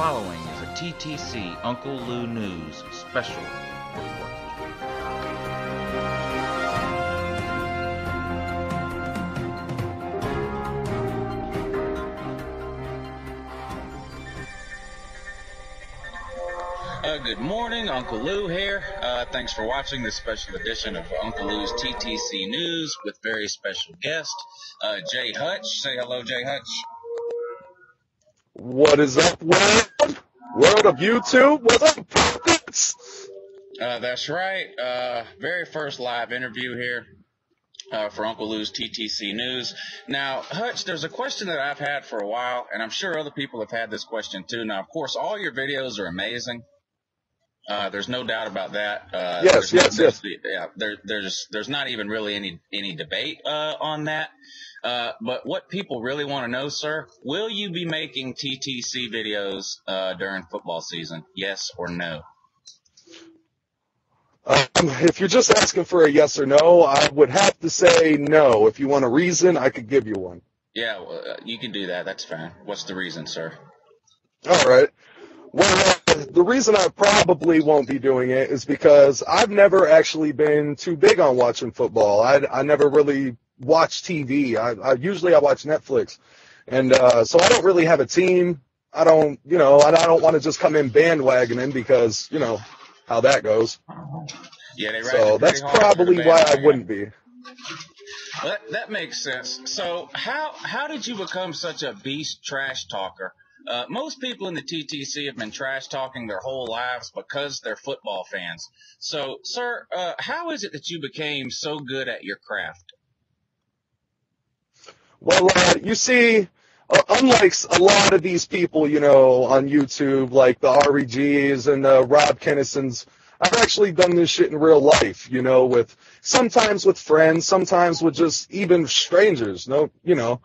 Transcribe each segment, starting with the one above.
following is a TTC Uncle Lou News special report. Uh, good morning, Uncle Lou here. Uh, thanks for watching this special edition of Uncle Lou's TTC News with very special guest, uh, Jay Hutch. Say hello, Jay Hutch. What is up, world? World of YouTube? What's up, puppets? Uh, that's right. Uh, very first live interview here. Uh, for Uncle Lou's TTC News. Now, Hutch, there's a question that I've had for a while, and I'm sure other people have had this question too. Now, of course, all your videos are amazing. Uh, there's no doubt about that. Uh, Yes, there's no- yes, there's- Yeah, there, there's there's not even really any any debate uh, on that. Uh, but what people really want to know, sir, will you be making TTC videos uh, during football season? Yes or no? Um, if you're just asking for a yes or no, I would have to say no. If you want a reason, I could give you one. Yeah, well, uh, you can do that. That's fine. What's the reason, sir? All right. Well, the reason I probably won't be doing it is because I've never actually been too big on watching football. I, I never really watch TV. I, I usually I watch Netflix, and uh, so I don't really have a team. I don't, you know, and I don't want to just come in bandwagoning because you know how that goes. Yeah, they So that's hard for the probably why I wouldn't be. That, that makes sense. So how how did you become such a beast trash talker? Uh, most people in the TTC have been trash talking their whole lives because they're football fans. So, sir, uh, how is it that you became so good at your craft? Well, uh, you see, uh, unlike a lot of these people, you know, on YouTube, like the REGs and uh, Rob Kennison's, I've actually done this shit in real life, you know, with sometimes with friends, sometimes with just even strangers. No, you know,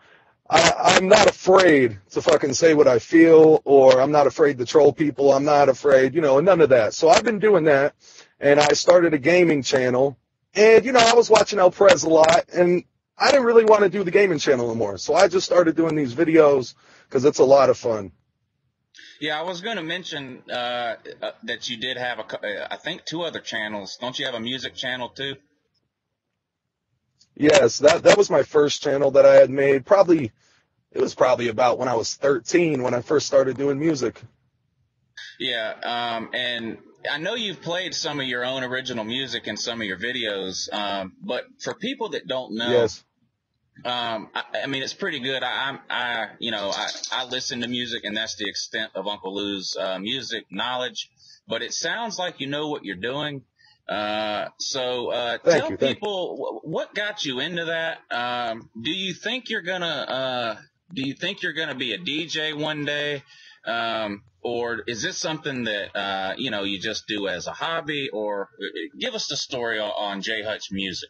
I, I'm not afraid to fucking say what I feel, or I'm not afraid to troll people. I'm not afraid, you know, none of that. So I've been doing that, and I started a gaming channel, and you know, I was watching El Prez a lot, and I didn't really want to do the gaming channel anymore. So I just started doing these videos because it's a lot of fun. Yeah, I was going to mention uh, uh, that you did have a, uh, I think two other channels. Don't you have a music channel too? Yes, that that was my first channel that I had made. Probably it was probably about when I was 13 when I first started doing music. Yeah, um, and I know you've played some of your own original music in some of your videos, um, but for people that don't know, Yes. um, I, I mean, it's pretty good. I, I'm, you know, I, I listen to music, and that's the extent of Uncle Lou's uh, music knowledge. But it sounds like you know what you're doing. Uh, so uh, tell you, people wh- what got you into that. Um, do you think you're gonna? Uh, do you think you're gonna be a DJ one day? Um, or is this something that uh, you know you just do as a hobby? Or uh, give us the story on, on J Hutch music.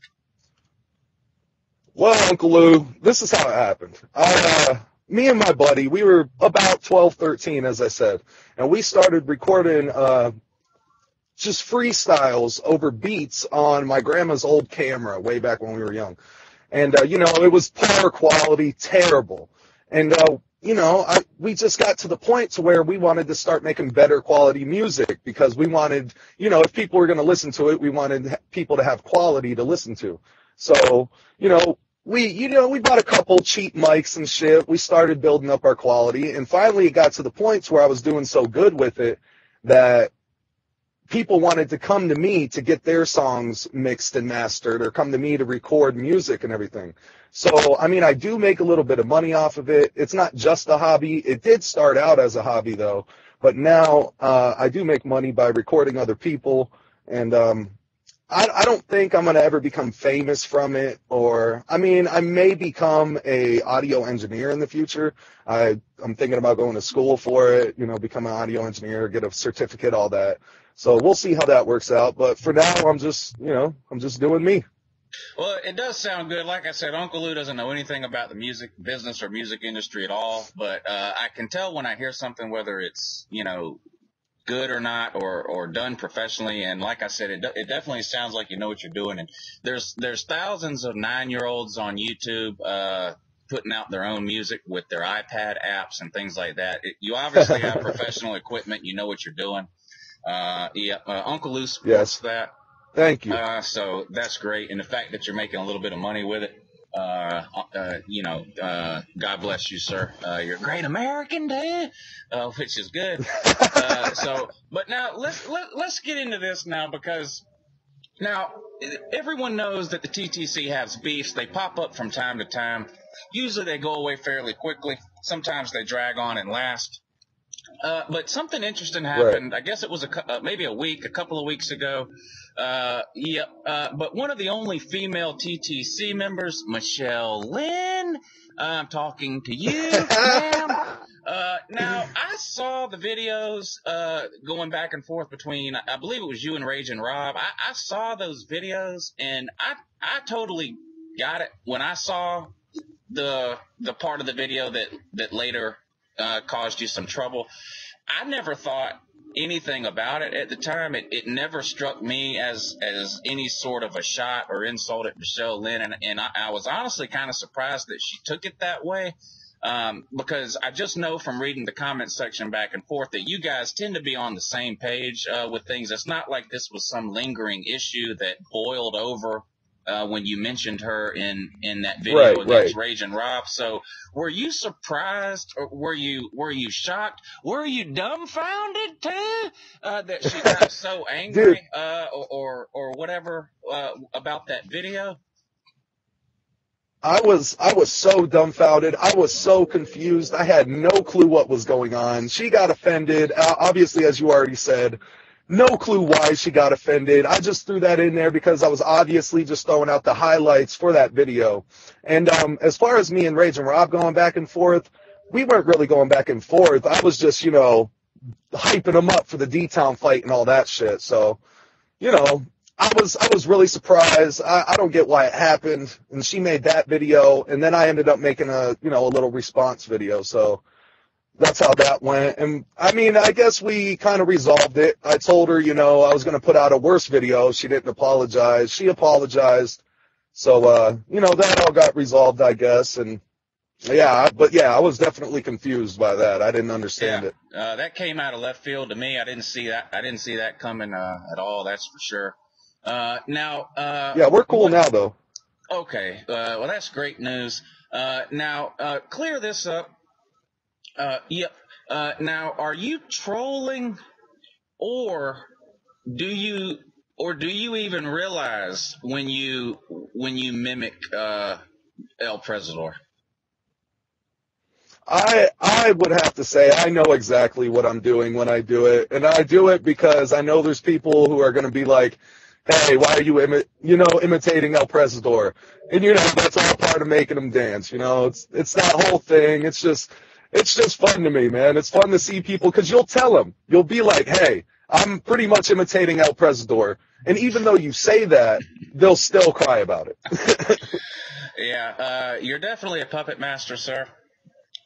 Well, Uncle Lou, this is how it happened. I, uh, me and my buddy, we were about 12, 13, as I said, and we started recording uh, just freestyles over beats on my grandma's old camera way back when we were young. And, uh, you know, it was poor quality, terrible. And, uh, you know, I, we just got to the point to where we wanted to start making better quality music because we wanted, you know, if people were going to listen to it, we wanted people to have quality to listen to. So, you know, we, you know, we bought a couple cheap mics and shit. We started building up our quality and finally it got to the point where I was doing so good with it that people wanted to come to me to get their songs mixed and mastered or come to me to record music and everything. So, I mean, I do make a little bit of money off of it. It's not just a hobby. It did start out as a hobby though, but now, uh, I do make money by recording other people and, um, I, I don't think I'm gonna ever become famous from it, or I mean, I may become a audio engineer in the future. I I'm thinking about going to school for it, you know, become an audio engineer, get a certificate, all that. So we'll see how that works out. But for now, I'm just, you know, I'm just doing me. Well, it does sound good. Like I said, Uncle Lou doesn't know anything about the music business or music industry at all, but uh, I can tell when I hear something, whether it's you know good or not, or or done professionally. And like I said, it de- it definitely sounds like you know what you're doing. And there's there's thousands of nine year olds on YouTube. Uh, putting out their own music with their iPad apps and things like that. It, you obviously have professional equipment. You know what you're doing. Uh, yeah, uh, Uncle Lou supports Yes. that. Thank you. Uh, so that's great. And the fact that you're making a little bit of money with it, uh, uh, you know, uh, God bless you, sir. Uh, you're a great American, dude, uh, which is good. uh, so, but now let's, let, let's get into this now because now everyone knows that the TTC has beefs. They pop up from time to time. Usually they go away fairly quickly. Sometimes they drag on and last. Uh, but something interesting happened. I guess it was a uh, maybe a week, a couple of weeks ago. Uh, yeah. Uh, but one of the only female TTC members, Michelle Lynn, I'm talking to you, ma'am. Uh, now I saw the videos uh, going back and forth between, I believe it was you and Rage and Rob. I, I saw those videos and I I totally got it when I saw the the part of the video that that later uh, caused you some trouble. I never thought anything about it at the time. It, it never struck me as as any sort of a shot or insult at Michelle Lynn, and, and I, I was honestly kind of surprised that she took it that way. Um, because I just know from reading the comment section back and forth that you guys tend to be on the same page uh, with things. It's not like this was some lingering issue that boiled over uh, when you mentioned her in in that video Right, against right. Rage and Rob. So were you surprised or were you were you shocked? Were you dumbfounded too uh, that she got so angry uh, or, or or whatever uh, about that video? I was I was so dumbfounded. I was so confused. I had no clue what was going on. She got offended. Uh, obviously, as you already said, no clue why she got offended. I just threw that in there because I was obviously just throwing out the highlights for that video. And um, as far as me and Rage and Rob going back and forth, we weren't really going back and forth. I was just, you know, hyping them up for the D-Town fight and all that shit. So, you know, I was I was really surprised. I, I don't get why it happened. And she made that video, and then I ended up making a you know a little response video. So that's how that went. And I mean, I guess we kind of resolved it. I told her, you know, I was going to put out a worse video. She didn't apologize. She apologized. So uh, you know that all got resolved, I guess. And yeah, but yeah, I was definitely confused by that. I didn't understand Yeah. it. Uh, that came out of left field to me. I didn't see that. I didn't see that coming uh, at all. That's for sure. Uh, now, uh, Yeah, we're cool what- now though. Okay. Uh, well, that's great news. Uh, now, uh, clear this up. Uh, yep. Uh, now, are you trolling, or do you, or do you even realize when you when you mimic uh, El Presador? I I would have to say I know exactly what I'm doing when I do it, and I do it because I know there's people who are going to be like, "Hey, why are you imi- you know imitating El Presador?" And you know that's all part of making them dance. You know, it's it's that whole thing. It's just it's just fun to me, man. It's fun to see people because you'll tell them, you'll be like, "Hey, I'm pretty much imitating El Presador," and even though you say that, they'll still cry about it. Yeah, uh, you're definitely a puppet master, sir.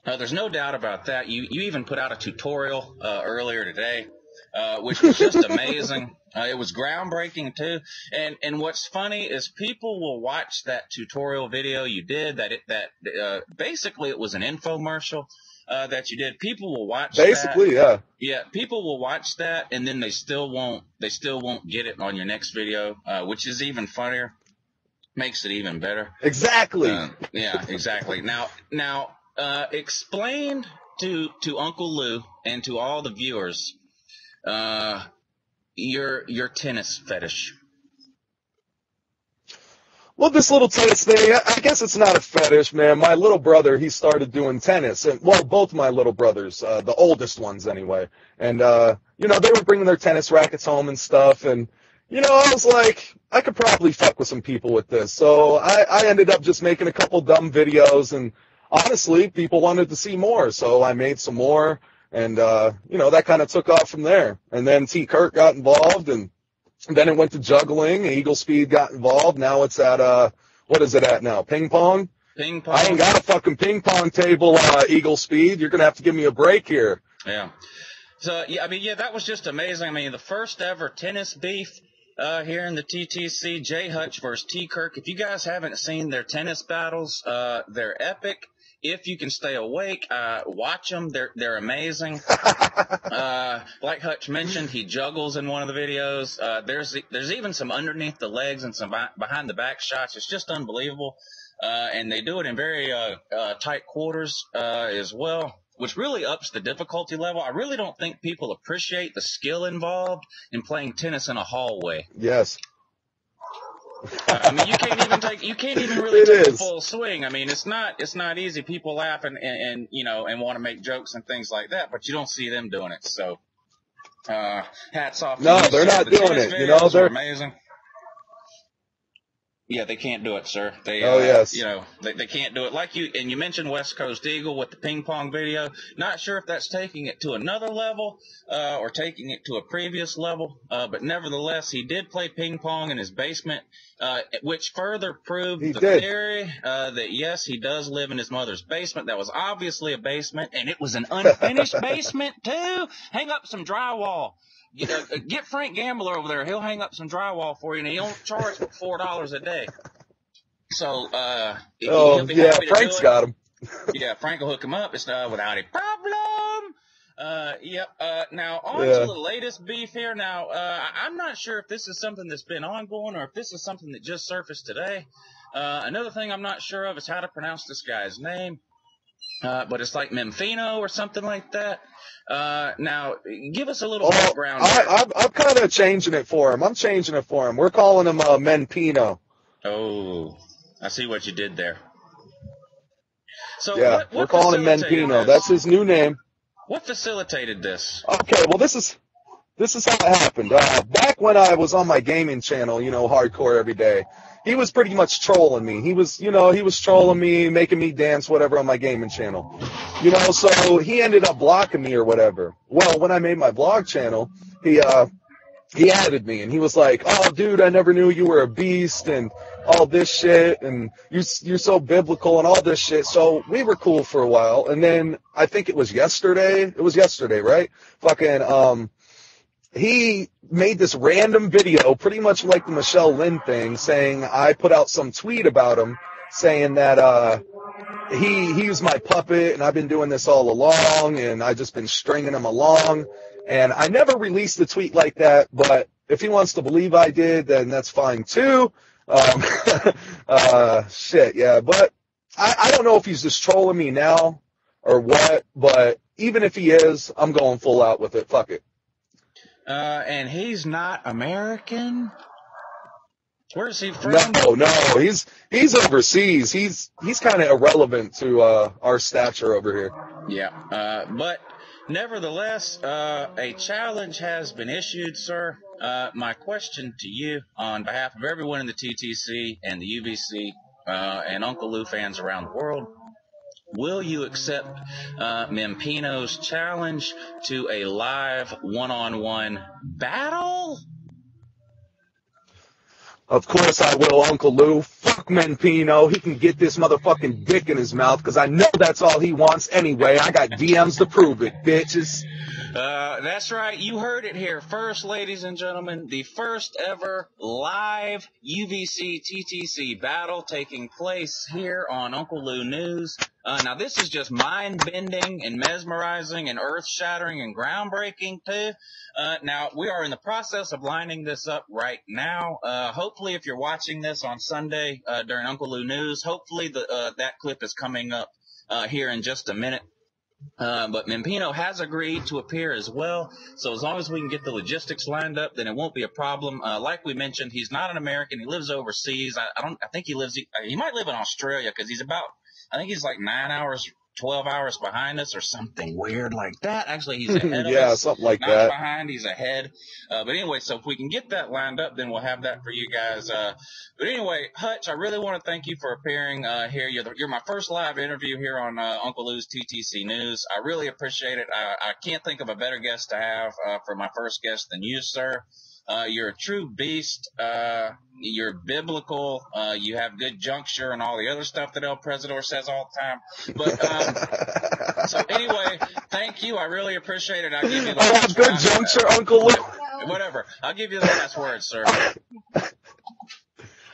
Uh, there's no doubt about that. You you even put out a tutorial uh, earlier today, uh, which was just amazing. Uh, it was groundbreaking too. And and what's funny is people will watch that tutorial video you did. That it that uh, basically it was an infomercial uh, that you did. People will watch that. Basically, yeah. Yeah, people will watch that and then they still won't they still won't get it on your next video, uh, which is even funnier. Makes it even better. Exactly. Uh, yeah, exactly. Now, now, uh, explain to to Uncle Lou and to all the viewers, uh, your your tennis fetish. Well, this little tennis thing, I guess it's not a fetish, man. My little brother, he started doing tennis, and well, both my little brothers, uh, the oldest ones anyway, and uh, you know, they were bringing their tennis rackets home and stuff, and you know, I was like, I could probably fuck with some people with this, so I, I ended up just making a couple dumb videos, and honestly, people wanted to see more, so I made some more, and uh, you know, that kind of took off from there, and then T. Kurt got involved, and then it went to juggling. Eagle Speed got involved. Now it's at uh, what is it at now? Ping pong. Ping pong. I ain't got a fucking ping pong table. Uh, Eagle Speed. You're gonna have to give me a break here. Yeah. So yeah, I mean, yeah, that was just amazing. I mean, the first ever tennis beef. uh, here in the TTC. Jay Hutch versus T Kirk. If you guys haven't seen their tennis battles, uh, they're epic. If you can stay awake, uh, watch them. They're they're amazing. uh, like Hutch mentioned, he juggles in one of the videos. Uh, there's there's even some underneath the legs and some behind the back shots. It's just unbelievable. Uh, and they do it in very uh, uh, tight quarters uh, as well which really ups the difficulty level. I really don't think people appreciate the skill involved in playing tennis in a hallway. Yes. I mean, you can't even take, you can't even really it take is. a full swing. I mean, it's not, it's not easy. People laugh and, and, and you know, and want to make jokes and things like that, but you don't see them doing it. So, uh, hats off. No, they're not the doing it. You know, they're amazing. Yeah, they can't do it, sir. They, oh, uh, yes. You know, they, they can't do it. Like you, and you mentioned West Coast Eagle with the ping pong video. Not sure if that's taking it to another level, uh, or taking it to a previous level. Uh, but nevertheless, he did play ping pong in his basement, uh, which further proved he the did. theory, uh, that yes, he does live in his mother's basement. That was obviously a basement, and it was an unfinished basement too. Hang up some drywall. Get, uh, get Frank Gambler over there. He'll hang up some drywall for you, and he'll charge four dollars a day. So, uh, oh yeah, Frank's got him. yeah, Frank will hook him up. It's not without a problem. Uh, yep. Uh, now on yeah. to the latest beef here. Now, uh, I'm not sure if this is something that's been ongoing or if this is something that just surfaced today. Uh, another thing I'm not sure of is how to pronounce this guy's name. Uh, but it's like Memphino or something like that. Uh, now, give us a little well, background. I, am kind of changing it for him. I'm changing it for him. We're calling him uh, Menpino. Oh, I see what you did there. So yeah, what, what we're calling him Menpino. This? That's his new name. What facilitated this? Okay, well this is this is how it happened. Uh, back when I was on my gaming channel, you know, hardcore every day, he was pretty much trolling me. He was, you know, he was trolling me, making me dance, whatever, on my gaming channel. You know, so he ended up blocking me or whatever. Well, when I made my vlog channel, he, uh, he added me and he was like, "Oh, dude, I never knew you were a beast and all this shit and you you're so biblical and all this shit." So we were cool for a while, and then I think it was yesterday. It was yesterday, right? Fucking um, he made this random video, pretty much like the Michelle Lynn thing, saying I put out some tweet about him, saying that uh, he he was my puppet and I've been doing this all along and I just been stringing him along. And I never released a tweet like that, but if he wants to believe I did, then that's fine too. Um, uh, shit, yeah. But I, I don't know if he's just trolling me now or what, but even if he is, I'm going full out with it. Fuck it. Uh, and he's not American. Where's he from? No, no, he's he's overseas. He's he's kind of irrelevant to uh, our stature over here. Yeah, uh, but nevertheless, uh, a challenge has been issued, sir. Uh, my question to you, on behalf of everyone in the TTC and the UVC uh, and Uncle Lou fans around the world, Will you accept uh, Mempino's challenge to a live one-on-one battle? Of course I will, Uncle Lou. Fuck Menpino. He can get this motherfucking dick in his mouth because I know that's all he wants anyway. I got DMs to prove it, bitches. Uh, that's right. You heard it here first, ladies and gentlemen. The first ever live UVC TTC battle taking place here on Uncle Lou News. Uh, now this is just mind bending and mesmerizing and earth shattering and groundbreaking too. Uh, now we are in the process of lining this up right now. Uh, hopefully if you're watching this on Sunday, uh, during Uncle Lou News, hopefully the, uh, that clip is coming up, uh, here in just a minute. Uh, but Mempino has agreed to appear as well. So as long as we can get the logistics lined up, then it won't be a problem. Uh, like we mentioned, he's not an American. He lives overseas. I, I don't. I think he lives. He, he might live in Australia because he's about. I think he's like nine hours 12 hours behind us or something weird like that. Actually, he's ahead of yeah, us. something like Not that. behind, he's ahead. Uh, but anyway, so if we can get that lined up, then we'll have that for you guys. Uh, but anyway, Hutch, I really want to thank you for appearing uh, here. You're, the, you're my first live interview here on uh, Uncle Lou's TTC News. I really appreciate it. I, I can't think of a better guest to have uh, for my first guest than you, sir. Uh, you're a true beast. Uh, you're biblical. Uh, you have good juncture and all the other stuff that El Presador says all the time. But um, so anyway, thank you. I really appreciate it. I give you the I have good juncture, Uncle Lou. Whatever. I'll give you the last word, sir.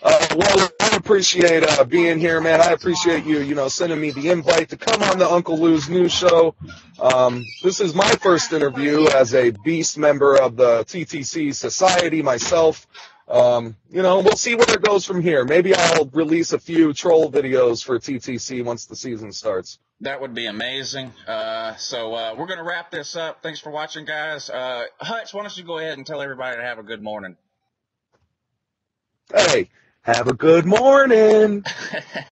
Uh, well, I appreciate uh, being here, man. I appreciate you, you know, sending me the invite to come on the Uncle Lou's new show. Um, this is my first interview as a Beast member of the TTC Society myself. Um, you know, we'll see where it goes from here. Maybe I'll release a few troll videos for TTC once the season starts. That would be amazing. Uh, so uh, we're going to wrap this up. Thanks for watching, guys. Uh, Hutch, why don't you go ahead and tell everybody to have a good morning? Hey, have a good morning.